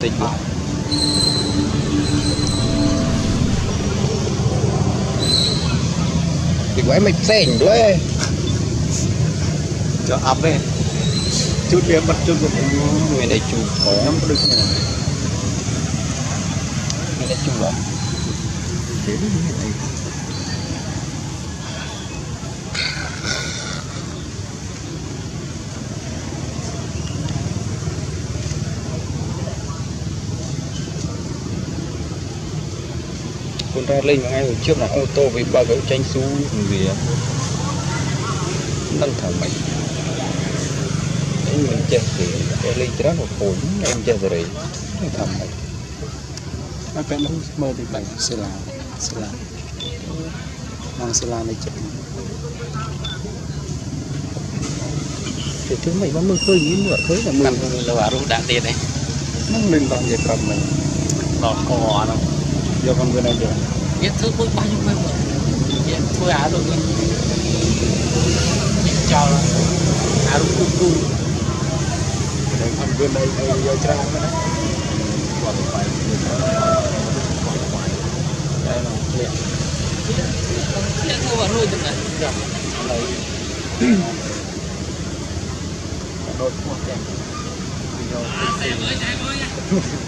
Thank thì của em mạch sẻn đấy cho ập ấy chút bia bật chút của mình người này chủ có lắm được này. Người này chủ lắm thế đấy ta lên ngay hồi trước là ô tô với ba gấu tranh xú gì á, đang thở mày em mình chơi thì em lên rất là khốn em chơi rồi đang thở mày anh bé nó mơ thì bảy sẽ là sẽ là mang sẽ là này chạy thì thứ mày mà mơ khơi như mưa khơi là mưa là bà rút đạn tiền đấy. Nó lên toàn về cầm mình. Đòn có nó do con người này được viết thơ có bao nhiêu quên rồi hiện thôi á rồi nhìn chào là á đúng cung cung đây thăm bên đây đây giờ trang cái đấy quả phải đây là thiện thiện thôi vào nuôi được này dạ đây một đèn Hãy subscribe cho kênh Ghiền Mì Gõ Để không bỏ lỡ những video hấp dẫn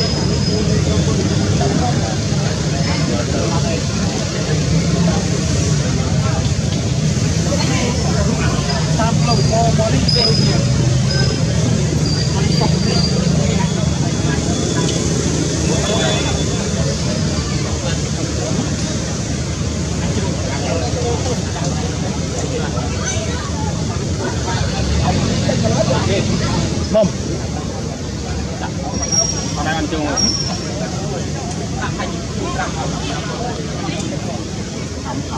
Hãy subscribe không bỏ lỡ những video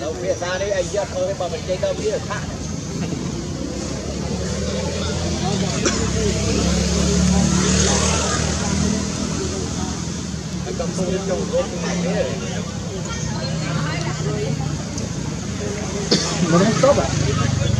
đâu phía xa đấy anh giật thôi mà mình chơi đâu biết được khác anh cầm không lên trong rốt này đấy Nó tốt ạ.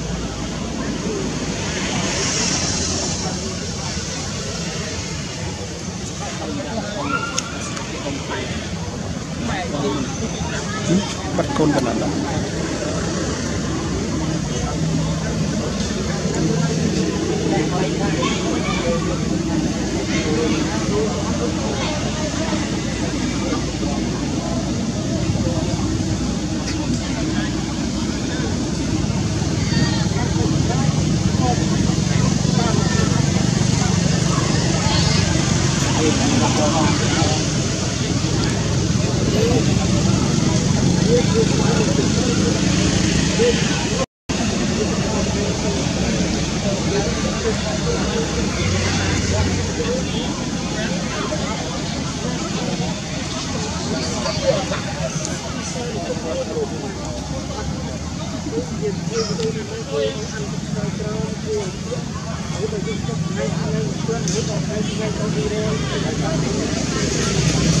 Thank you.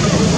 Thank you.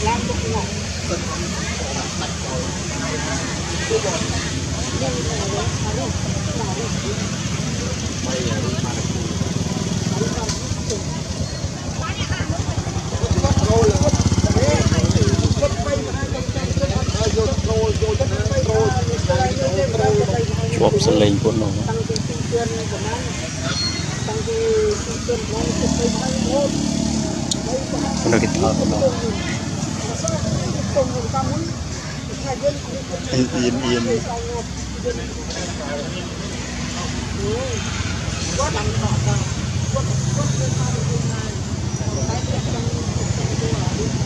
làm được ngọt bắt đầu bây giờ nhưng mà đấy là lúc nào đấy bây giờ đi mà លេងពុននោះតាំងពីទីជឿនប្រហែលតាំងពីទីជឿនមកទៅទៅមកមកនៅគេថតទៅមកអ៊ីនអ៊ីនអ៊ីនគាត់បានបកគាត់គាត់ធ្វើការជាមួយណាតែគាត់ចង់ទៅទៅ